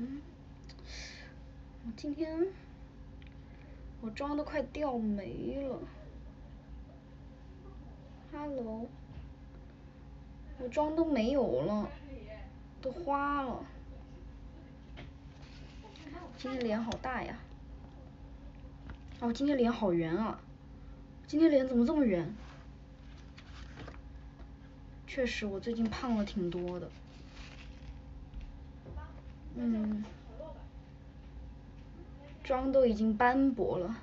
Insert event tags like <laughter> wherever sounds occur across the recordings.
嗯，我今天我妆都快掉没了。Hello，我妆都没有了，都花了。今天脸好大呀。哦，今天脸好圆啊。今天脸怎么这么圆？确实，我最近胖了挺多的。嗯。妆都已经斑驳了。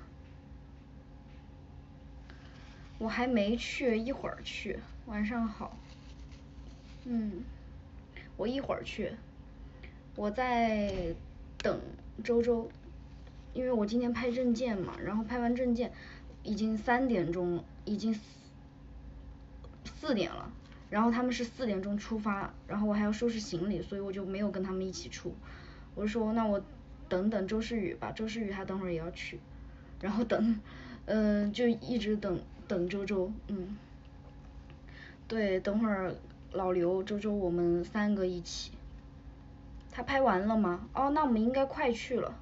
我还没去，一会儿去。晚上好。嗯，我一会儿去。我在等周周，因为我今天拍证件嘛，然后拍完证件，已经三点钟，已经四四点了。然后他们是四点钟出发，然后我还要收拾行李，所以我就没有跟他们一起出。我说那我等等周诗雨吧，周诗雨他等会儿也要去，然后等，嗯，就一直等。等周周，嗯，对，等会儿老刘、周周我们三个一起。他拍完了吗？哦，那我们应该快去了，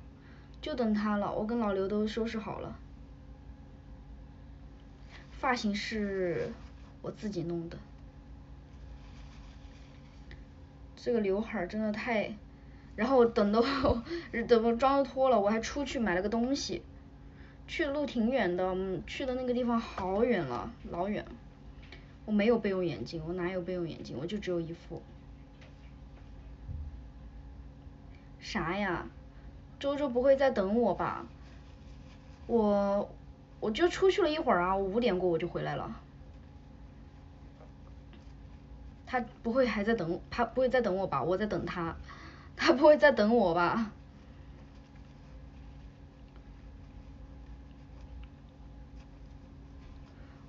就等他了。我跟老刘都收拾好了。发型是我自己弄的，这个刘海真的太……然后等到 <laughs> 等我妆都脱了，我还出去买了个东西。去的路挺远的，去的那个地方好远了，老远。我没有备用眼镜，我哪有备用眼镜？我就只有一副。啥呀？周周不会在等我吧？我我就出去了一会儿啊，我五点过我就回来了。他不会还在等，他不会再等我吧？我在等他，他不会再等我吧？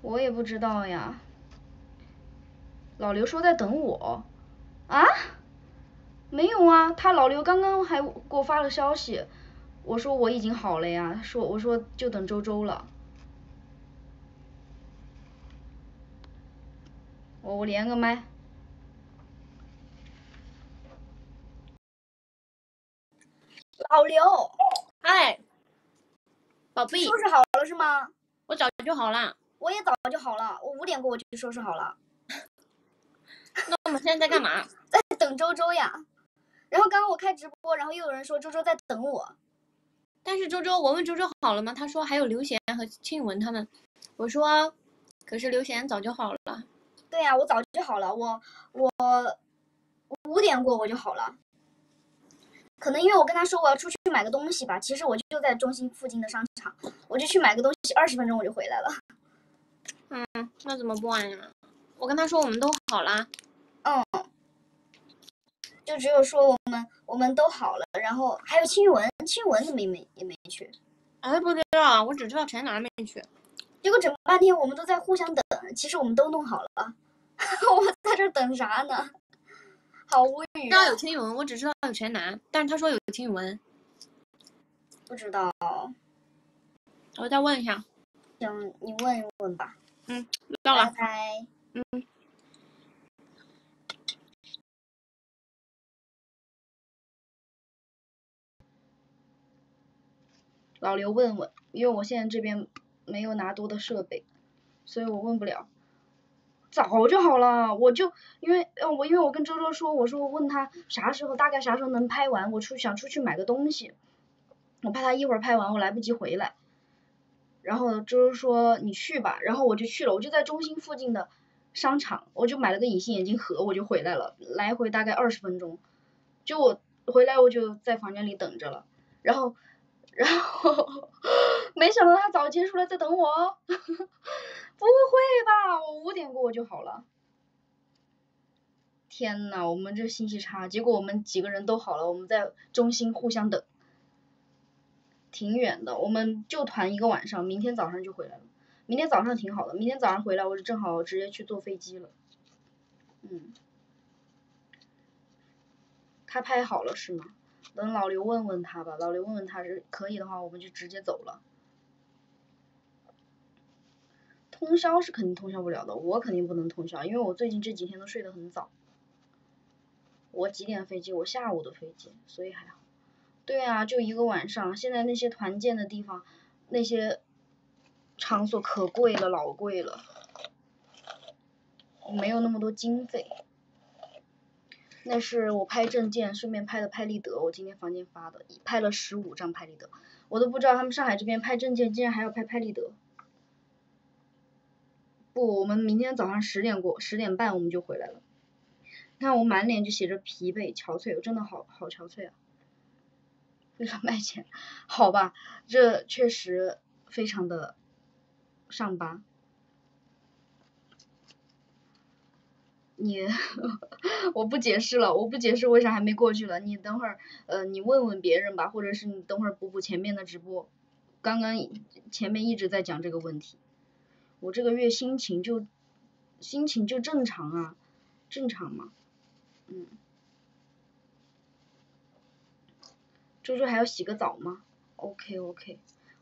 我也不知道呀，老刘说在等我，啊？没有啊，他老刘刚刚还给我发了消息，我说我已经好了呀，说我说就等周周了，我我连个麦，老刘，嗨，宝贝，收拾好了是吗？我早就好了。我也早就好了，我五点过我就收拾好了。<laughs> 那我们现在在干嘛？在等周周呀。然后刚刚我开直播，然后又有人说周周在等我。但是周周，我问周周好了吗？他说还有刘贤和庆文他们。我说，可是刘贤早就好了。对呀，我早就好了，我我五点过我就好了。可能因为我跟他说我要出去买个东西吧，其实我就在中心附近的商场，我就去买个东西，二十分钟我就回来了。嗯，那怎么办呀？我跟他说我们都好啦。嗯，就只有说我们我们都好了，然后还有青文，青文怎么也没也没去？哎，不知道，我只知道陈楠没去。结果整半天我们都在互相等，其实我们都弄好了。<laughs> 我在这等啥呢？好无语。知道有青文，我只知道有陈楠，但是他说有青文。不知道。我再问一下。行，你问一问吧。嗯，到了。拜拜。嗯。老刘问问，因为我现在这边没有拿多的设备，所以我问不了。早就好了，我就因为我因为我跟周周说，我说问他啥时候大概啥时候能拍完，我出想出去买个东西，我怕他一会儿拍完我来不及回来。然后周周说你去吧，然后我就去了，我就在中心附近的商场，我就买了个隐形眼镜盒，我就回来了，来回大概二十分钟，就我回来我就在房间里等着了，然后然后没想到他早结束了在等我，<laughs> 不会吧，我五点过就好了，天呐，我们这信息差，结果我们几个人都好了，我们在中心互相等。挺远的，我们就团一个晚上，明天早上就回来了。明天早上挺好的，明天早上回来我就正好直接去坐飞机了。嗯，他拍好了是吗？等老刘问问他吧，老刘问问他是可以的话，我们就直接走了。通宵是肯定通宵不了的，我肯定不能通宵，因为我最近这几天都睡得很早。我几点飞机？我下午的飞机，所以还好。对啊，就一个晚上。现在那些团建的地方，那些场所可贵了，老贵了，没有那么多经费。那是我拍证件，顺便拍的拍立得，我今天房间发的，拍了十五张拍立得，我都不知道他们上海这边拍证件竟然还要拍拍立得。不，我们明天早上十点过，十点半我们就回来了。你看我满脸就写着疲惫、憔悴，我真的好好憔悴啊。为了卖钱，好吧，这确实非常的上班。你，<laughs> 我不解释了，我不解释为啥还没过去了。你等会儿，呃，你问问别人吧，或者是你等会儿补补前面的直播，刚刚前面一直在讲这个问题。我这个月心情就，心情就正常啊，正常嘛，嗯。周周还要洗个澡吗？OK OK，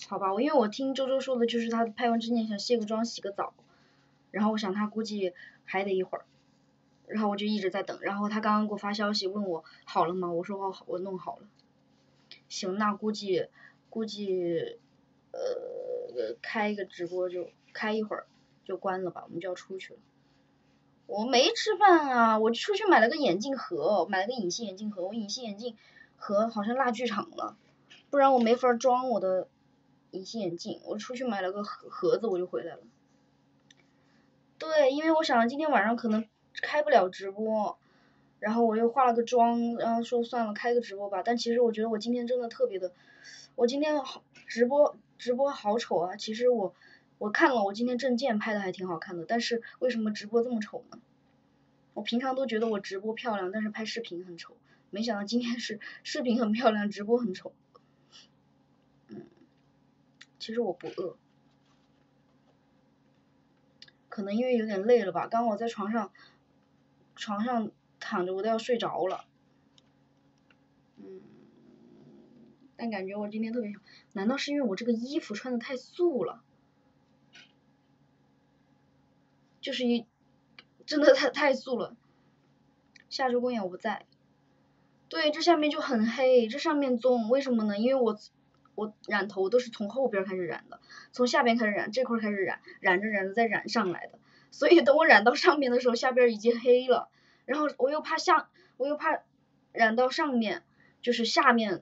好吧，我因为我听周周说的就是他拍完证件想卸个妆洗个澡，然后我想他估计还得一会儿，然后我就一直在等，然后他刚刚给我发消息问我好了吗？我说我好，我弄好了。行，那估计估计呃开一个直播就开一会儿就关了吧，我们就要出去了。我没吃饭啊，我出去买了个眼镜盒，买了个隐形眼镜盒，我隐形眼镜。盒好像落剧场了，不然我没法装我的隐形眼镜。我出去买了个盒盒子，我就回来了。对，因为我想今天晚上可能开不了直播，然后我又化了个妆，然后说算了，开个直播吧。但其实我觉得我今天真的特别的，我今天好直播直播好丑啊！其实我我看了，我今天证件拍的还挺好看的，但是为什么直播这么丑呢？我平常都觉得我直播漂亮，但是拍视频很丑。没想到今天是视频很漂亮，直播很丑。嗯，其实我不饿，可能因为有点累了吧。刚我在床上，床上躺着，我都要睡着了。嗯，但感觉我今天特别难道是因为我这个衣服穿的太素了？就是一，真的太太素了。下周公演我不在。对，这下面就很黑，这上面棕，为什么呢？因为我我染头都是从后边开始染的，从下边开始染，这块开始染，染着染着再染上来的，所以等我染到上面的时候，下边已经黑了，然后我又怕下，我又怕染到上面，就是下面，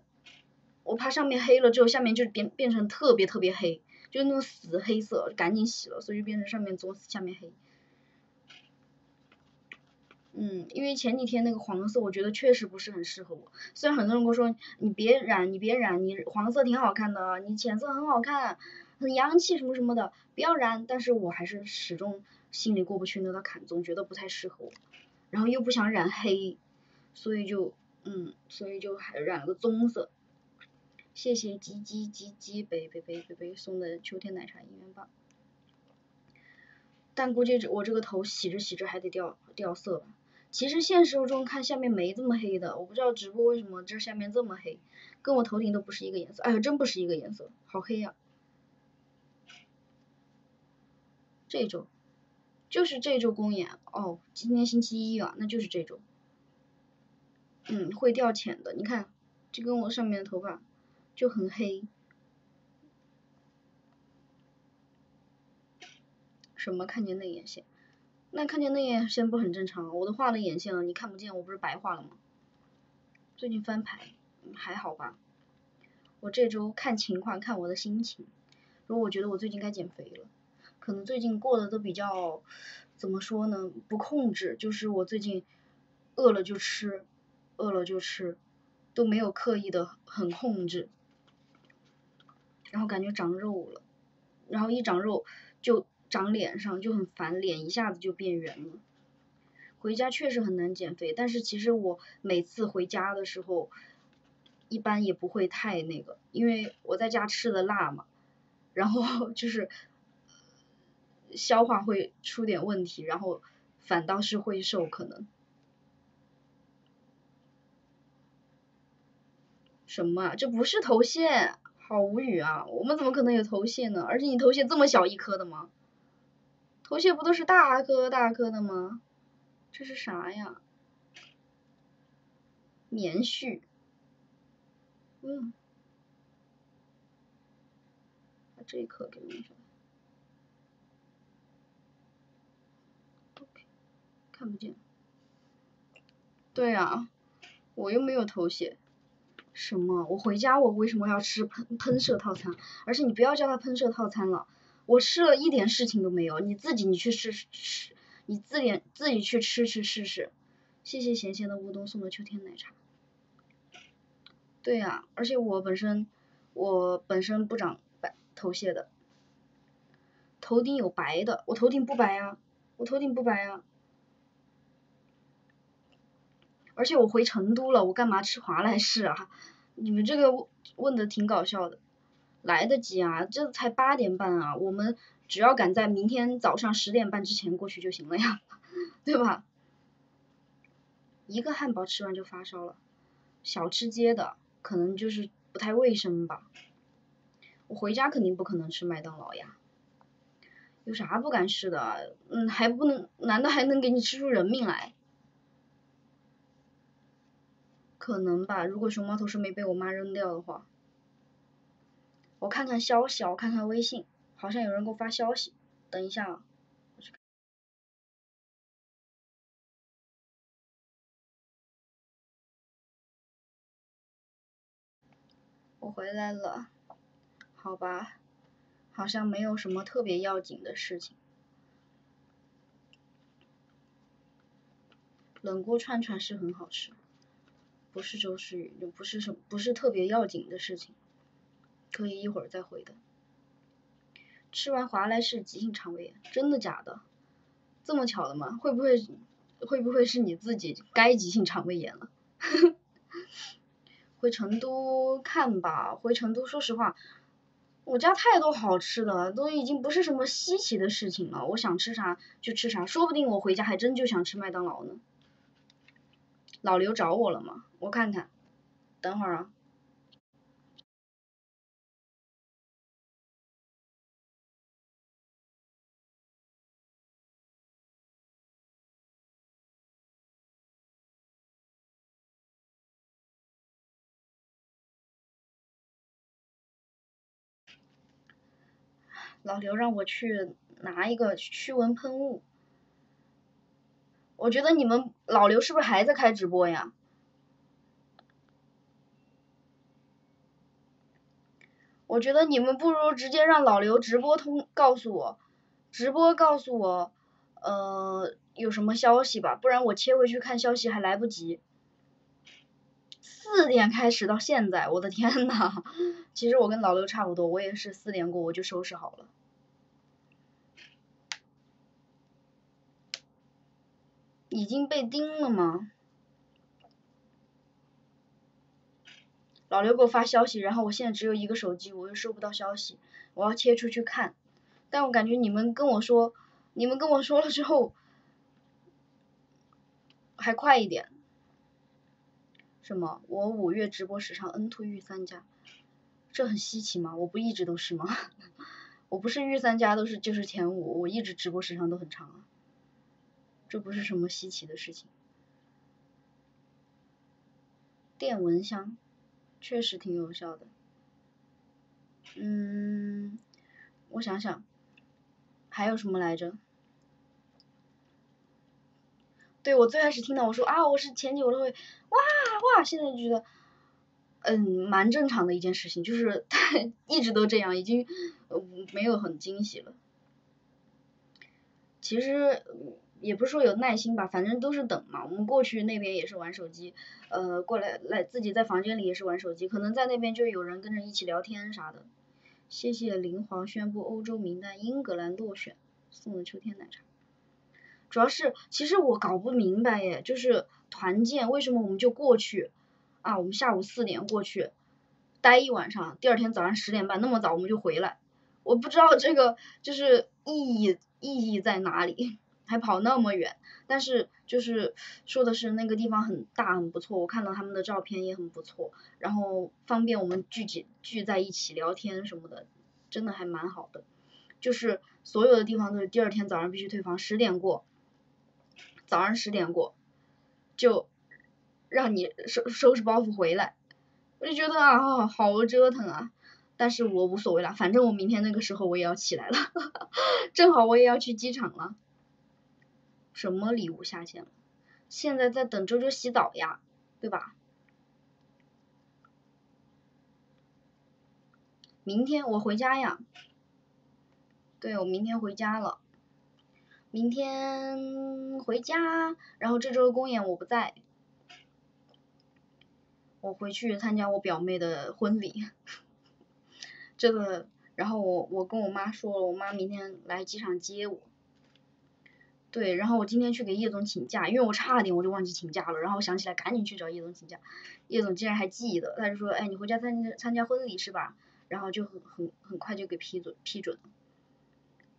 我怕上面黑了之后，下面就变变成特别特别黑，就那种死黑色，赶紧洗了，所以就变成上面棕，下面黑。嗯，因为前几天那个黄色，我觉得确实不是很适合我。虽然很多人跟我说，你别染，你别染，你黄色挺好看的，你浅色很好看，很洋气什么什么的，不要染。但是我还是始终心里过不去那道坎，总觉得不太适合我。然后又不想染黑，所以就，嗯，所以就还染了个棕色。谢谢吉吉吉吉北北北北北送的秋天奶茶一元棒。但估计我这个头洗着洗着还得掉掉色吧。其实现实中看下面没这么黑的，我不知道直播为什么这下面这么黑，跟我头顶都不是一个颜色。哎呀，真不是一个颜色，好黑呀！这种，就是这周公演哦，今天星期一啊，那就是这周。嗯，会掉浅的，你看，这跟我上面的头发就很黑。什么看见内眼线？那看见内眼线不很正常啊？我都画了眼线了，你看不见，我不是白画了吗？最近翻牌还好吧？我这周看情况，看我的心情。如果我觉得我最近该减肥了，可能最近过得都比较，怎么说呢？不控制，就是我最近饿了就吃，饿了就吃，都没有刻意的很控制，然后感觉长肉了，然后一长肉就。长脸上就很烦，脸一下子就变圆了。回家确实很难减肥，但是其实我每次回家的时候，一般也不会太那个，因为我在家吃的辣嘛，然后 <laughs> 就是消化会出点问题，然后反倒是会瘦可能。什么？这不是头屑？好无语啊！我们怎么可能有头屑呢？而且你头屑这么小一颗的吗？头屑不都是大颗大颗的吗？这是啥呀？棉絮。嗯，把这一颗给弄出来。OK，看不见。对啊，我又没有头屑。什么？我回家我为什么要吃喷喷射套餐？而且你不要叫它喷射套餐了，我吃了一点事情都没有。你自己你去试试，你自点自己去吃吃试试。谢谢咸咸的乌冬送的秋天奶茶。对呀，而且我本身我本身不长白头屑的，头顶有白的，我头顶不白呀，我头顶不白呀。而且我回成都了，我干嘛吃华莱士啊？你们这个问的挺搞笑的，来得及啊，这才八点半啊，我们只要赶在明天早上十点半之前过去就行了呀，<laughs> 对吧？一个汉堡吃完就发烧了，小吃街的。可能就是不太卫生吧。我回家肯定不可能吃麦当劳呀，有啥不敢吃的？嗯，还不能？难道还能给你吃出人命来？可能吧，如果熊猫头是没被我妈扔掉的话。我看看消息，我看看微信，好像有人给我发消息。等一下啊。我回来了，好吧，好像没有什么特别要紧的事情。冷锅串串是很好吃，不是周诗雨，不是什么不是特别要紧的事情，可以一会儿再回的。吃完华莱士急性肠胃炎，真的假的？这么巧的吗？会不会会不会是你自己该急性肠胃炎了？<laughs> 回成都看吧，回成都说实话，我家太多好吃的，都已经不是什么稀奇的事情了。我想吃啥就吃啥，说不定我回家还真就想吃麦当劳呢。老刘找我了吗？我看看，等会儿啊。老刘让我去拿一个驱蚊喷雾，我觉得你们老刘是不是还在开直播呀？我觉得你们不如直接让老刘直播通告诉我，直播告诉我，呃，有什么消息吧，不然我切回去看消息还来不及。四点开始到现在，我的天呐！<laughs> 其实我跟老刘差不多，我也是四点过我就收拾好了。已经被盯了吗？老刘给我发消息，然后我现在只有一个手机，我又收不到消息，我要切出去看。但我感觉你们跟我说，你们跟我说了之后，还快一点。什么？我五月直播史上 N 突御三家，这很稀奇吗？我不一直都是吗？<laughs> 我不是御三家都是就是前五，我一直直播时长都很长啊，这不是什么稀奇的事情。电蚊香确实挺有效的，嗯，我想想，还有什么来着？对，我最开始听到我说啊，我是前几，我都会哇哇，现在就觉得，嗯，蛮正常的一件事情，就是 <laughs> 他一直都这样，已经没有很惊喜了。其实也不是说有耐心吧，反正都是等嘛。我们过去那边也是玩手机，呃，过来来自己在房间里也是玩手机，可能在那边就有人跟着一起聊天啥的。谢谢林皇宣布欧洲名单，英格兰落选，送的秋天奶茶。主要是，其实我搞不明白耶，就是团建为什么我们就过去啊？我们下午四点过去，待一晚上，第二天早上十点半那么早我们就回来，我不知道这个就是意义意义在哪里，还跑那么远。但是就是说的是那个地方很大很不错，我看到他们的照片也很不错，然后方便我们聚集聚在一起聊天什么的，真的还蛮好的。就是所有的地方都是第二天早上必须退房，十点过。早上十点过，就让你收收拾包袱回来，我就觉得啊，好折腾啊。但是我无所谓了，反正我明天那个时候我也要起来了，<laughs> 正好我也要去机场了。什么礼物下线了？现在在等周周洗澡呀，对吧？明天我回家呀。对，我明天回家了。明天回家，然后这周公演我不在，我回去参加我表妹的婚礼。<laughs> 这个，然后我我跟我妈说了，我妈明天来机场接我。对，然后我今天去给叶总请假，因为我差点我就忘记请假了，然后我想起来赶紧去找叶总请假，叶总竟然还记得，他就说，哎，你回家参加参加婚礼是吧？然后就很很很快就给批准批准了。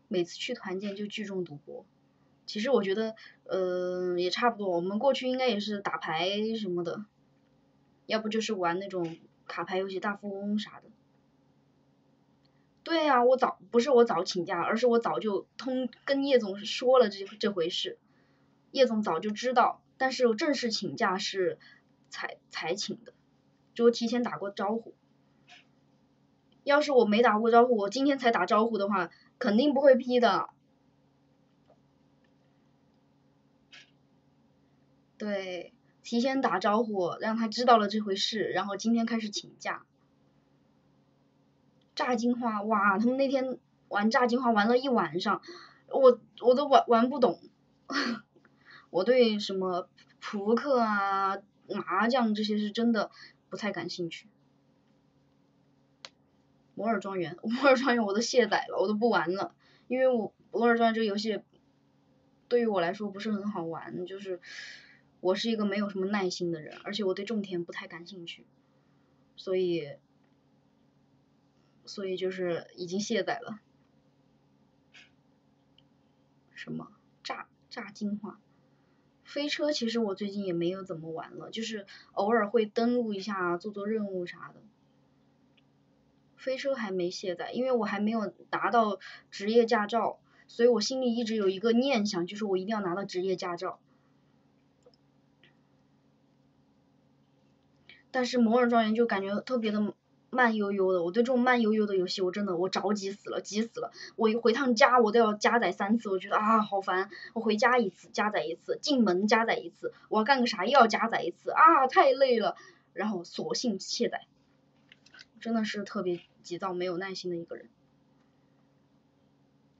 每次去团建就聚众赌博，其实我觉得，呃，也差不多，我们过去应该也是打牌什么的，要不就是玩那种卡牌游戏大富翁啥的。对呀，我早不是我早请假，而是我早就通跟叶总说了这这回事，叶总早就知道，但是正式请假是才才请的，就提前打过招呼。要是我没打过招呼，我今天才打招呼的话，肯定不会批的。对，提前打招呼，让他知道了这回事，然后今天开始请假。炸金花，哇！他们那天玩炸金花玩了一晚上，我我都玩玩不懂，<laughs> 我对什么扑克啊、麻将这些是真的不太感兴趣。摩尔庄园，<laughs> 摩尔庄园我都卸载了，我都不玩了，因为我摩尔庄园这个游戏对于我来说不是很好玩，就是我是一个没有什么耐心的人，而且我对种田不太感兴趣，所以。所以就是已经卸载了。什么炸炸金花？飞车其实我最近也没有怎么玩了，就是偶尔会登录一下做做任务啥的。飞车还没卸载，因为我还没有拿到职业驾照，所以我心里一直有一个念想，就是我一定要拿到职业驾照。但是摩尔庄园就感觉特别的。慢悠悠的，我对这种慢悠悠的游戏，我真的我着急死了，急死了。我一回趟家，我都要加载三次，我觉得啊好烦。我回家一次加载一次，进门加载一次，我要干个啥又要加载一次啊，太累了。然后索性卸载，真的是特别急躁、没有耐心的一个人。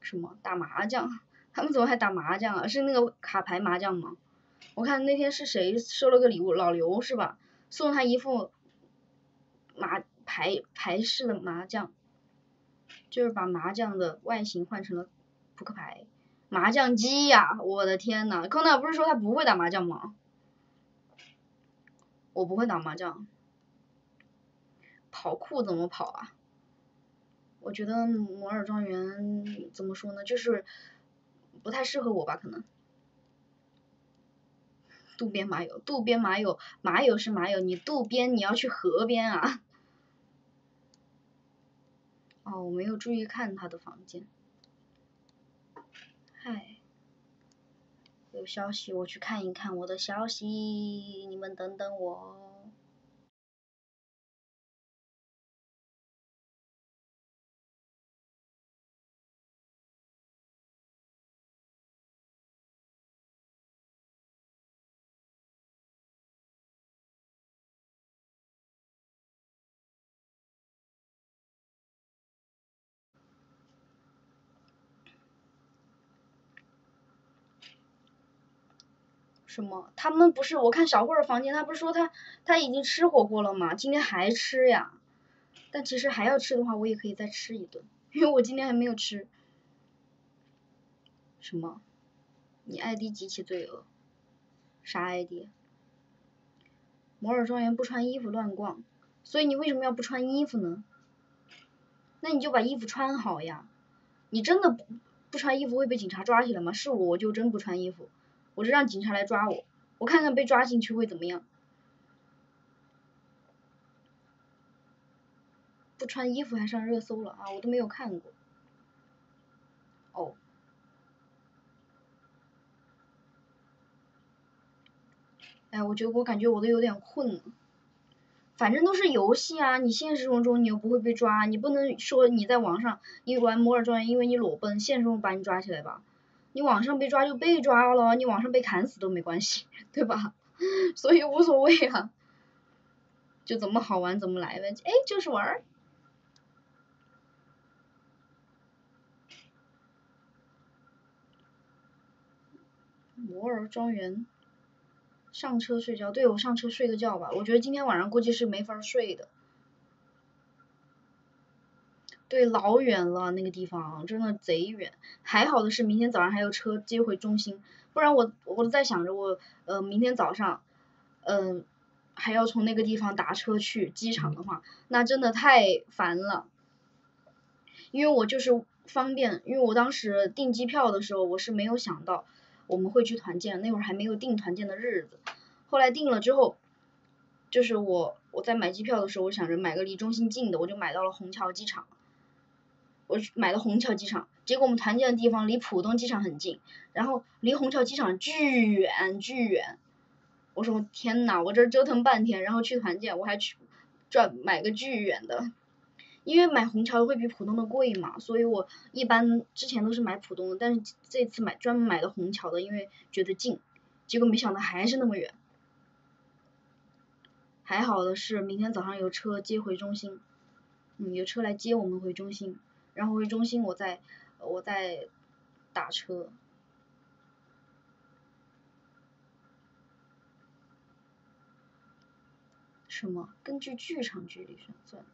什么打麻将？他们怎么还打麻将啊？是那个卡牌麻将吗？我看那天是谁收了个礼物，老刘是吧？送他一副麻。牌牌式的麻将，就是把麻将的外形换成了扑克牌，麻将机呀！我的天呐，康纳不是说他不会打麻将吗？我不会打麻将，跑酷怎么跑啊？我觉得摩尔庄园怎么说呢，就是不太适合我吧，可能。渡边麻友，渡边麻友，麻友是麻友，你渡边你要去河边啊。哦，我没有注意看他的房间。嗨，有消息，我去看一看我的消息，你们等等我。他们不是？我看小慧儿房间，他不是说他他已经吃火锅了吗？今天还吃呀？但其实还要吃的话，我也可以再吃一顿，因为我今天还没有吃。什么？你 ID 极其罪恶？啥 ID？摩尔庄园不穿衣服乱逛，所以你为什么要不穿衣服呢？那你就把衣服穿好呀！你真的不不穿衣服会被警察抓起来吗？是我，我就真不穿衣服。我就让警察来抓我，我看看被抓进去会怎么样。不穿衣服还上热搜了啊！我都没有看过。哦。哎，我觉得我感觉我都有点困了。反正都是游戏啊，你现实生活中你又不会被抓，你不能说你在网上你玩摩尔庄园，因为你裸奔，现实中把你抓起来吧？你网上被抓就被抓了，你网上被砍死都没关系，对吧？<laughs> 所以无所谓啊，就怎么好玩怎么来呗，哎，就是玩儿。摩尔庄园。上车睡觉，对我上车睡个觉吧。我觉得今天晚上估计是没法睡的。对，老远了那个地方，真的贼远。还好的是明天早上还有车接回中心，不然我我都在想着我呃明天早上，嗯还要从那个地方打车去机场的话，那真的太烦了。因为我就是方便，因为我当时订机票的时候我是没有想到。我们会去团建，那会儿还没有订团建的日子，后来订了之后，就是我我在买机票的时候，我想着买个离中心近的，我就买到了虹桥机场，我买了虹桥机场，结果我们团建的地方离浦东机场很近，然后离虹桥机场巨远巨远，我说天呐，我这折腾半天，然后去团建，我还去转买个巨远的。因为买虹桥会比浦东的贵嘛，所以我一般之前都是买浦东的，但是这次买专门买的虹桥的，因为觉得近，结果没想到还是那么远。还好的是明天早上有车接回中心，嗯，有车来接我们回中心，然后回中心我再我再打车。什么？根据剧场距离算的？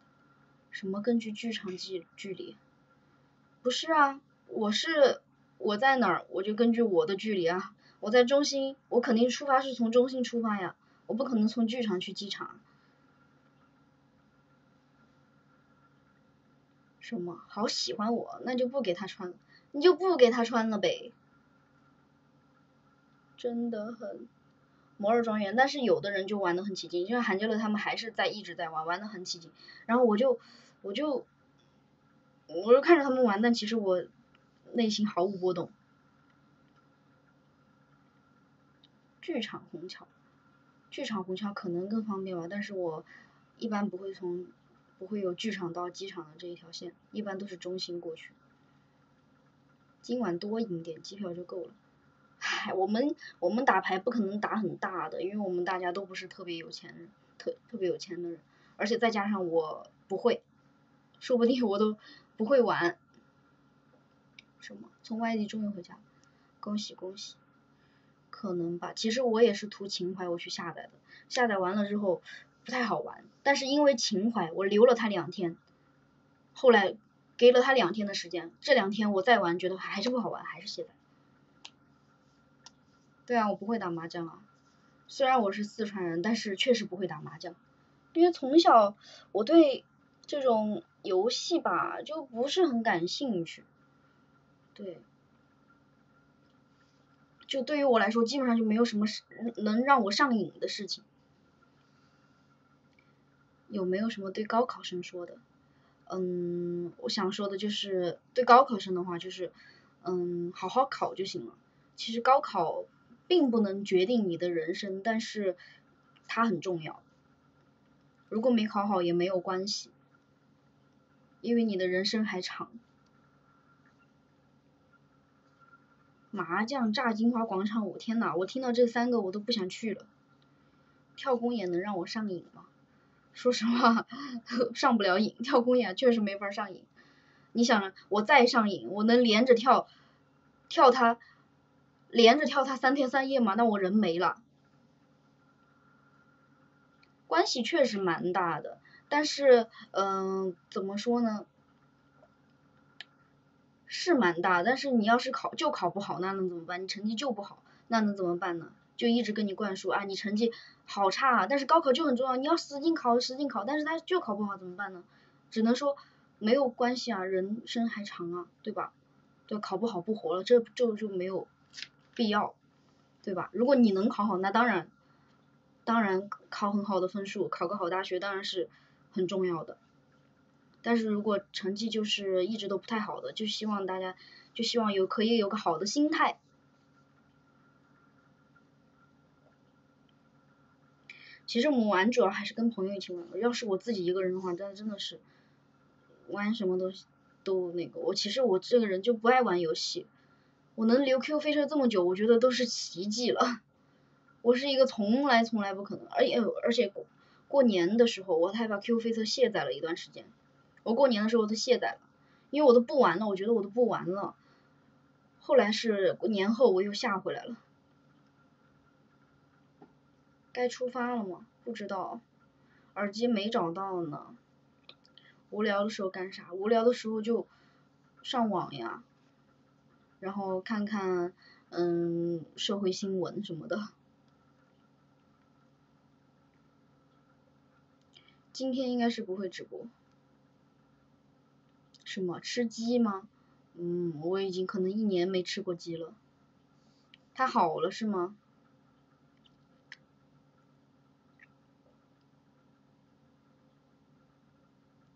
什么根据剧场距距离？不是啊，我是我在哪儿，我就根据我的距离啊。我在中心，我肯定出发是从中心出发呀，我不可能从剧场去机场。什么？好喜欢我，那就不给他穿了，你就不给他穿了呗。真的很摩尔庄园，但是有的人就玩的很起劲，就像韩杰乐他们还是在一直在玩，玩的很起劲，然后我就。我就，我就看着他们玩，但其实我内心毫无波动。剧场虹桥，剧场虹桥可能更方便吧，但是我一般不会从，不会有剧场到机场的这一条线，一般都是中心过去。今晚多赢点机票就够了。唉，我们我们打牌不可能打很大的，因为我们大家都不是特别有钱人，特特别有钱的人，而且再加上我不会。说不定我都不会玩。什么？从外地终于回家了，恭喜恭喜！可能吧，其实我也是图情怀我去下载的，下载完了之后不太好玩，但是因为情怀我留了他两天，后来给了他两天的时间，这两天我再玩觉得还是不好玩，还是卸载。对啊，我不会打麻将啊，虽然我是四川人，但是确实不会打麻将，因为从小我对这种。游戏吧，就不是很感兴趣，对，就对于我来说，基本上就没有什么能让我上瘾的事情。有没有什么对高考生说的？嗯，我想说的就是对高考生的话，就是嗯，好好考就行了。其实高考并不能决定你的人生，但是它很重要。如果没考好也没有关系。因为你的人生还长。麻将、炸金花广场舞，天呐，我听到这三个我都不想去了。跳公演能让我上瘾吗？说实话，上不了瘾。跳公演确实没法上瘾。你想，我再上瘾，我能连着跳，跳它，连着跳它三天三夜吗？那我人没了。关系确实蛮大的。但是，嗯，怎么说呢？是蛮大，但是你要是考就考不好，那能怎么办？你成绩就不好，那能怎么办呢？就一直跟你灌输啊，你成绩好差啊，但是高考就很重要，你要使劲考，使劲考，但是他就考不好怎么办呢？只能说没有关系啊，人生还长啊，对吧？对，考不好不活了，这就就没有必要，对吧？如果你能考好，那当然，当然考很好的分数，考个好大学当然是。很重要的，但是如果成绩就是一直都不太好的，就希望大家就希望有可以有个好的心态。其实我们玩主要还是跟朋友一起玩，要是我自己一个人的话，真的真的是玩什么都都那个。我其实我这个人就不爱玩游戏，我能留 Q 飞车这么久，我觉得都是奇迹了。我是一个从来从来不可能，而且而且过过年的时候，我还把 Q 飞车卸载了一段时间。我过年的时候都卸载了，因为我都不玩了，我觉得我都不玩了。后来是年后我又下回来了。该出发了吗？不知道，耳机没找到呢。无聊的时候干啥？无聊的时候就上网呀，然后看看嗯社会新闻什么的。今天应该是不会直播。什么吃鸡吗？嗯，我已经可能一年没吃过鸡了。它好了是吗？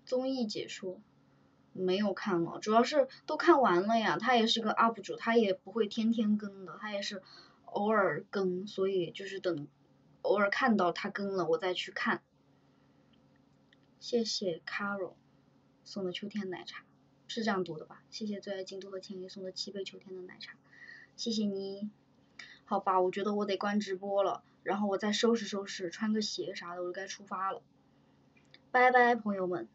综艺解说没有看了，主要是都看完了呀。他也是个 UP 主，他也不会天天更的，他也是偶尔更，所以就是等偶尔看到他更了，我再去看。谢谢 Caro 送的秋天奶茶，是这样读的吧？谢谢最爱京都和千叶送的七杯秋天的奶茶，谢谢你。好吧，我觉得我得关直播了，然后我再收拾收拾，穿个鞋啥的，我就该出发了。拜拜，朋友们。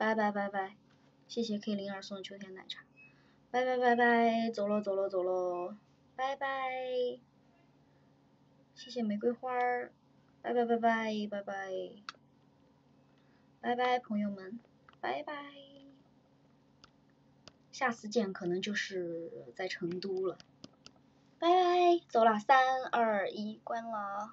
拜拜拜拜，谢谢 K 零二送的秋天奶茶，拜拜拜拜，走了走了走了，拜拜，谢谢玫瑰花儿，拜拜拜拜拜拜，拜拜朋友们，拜拜，下次见可能就是在成都了，拜拜，走了，三二一，关了。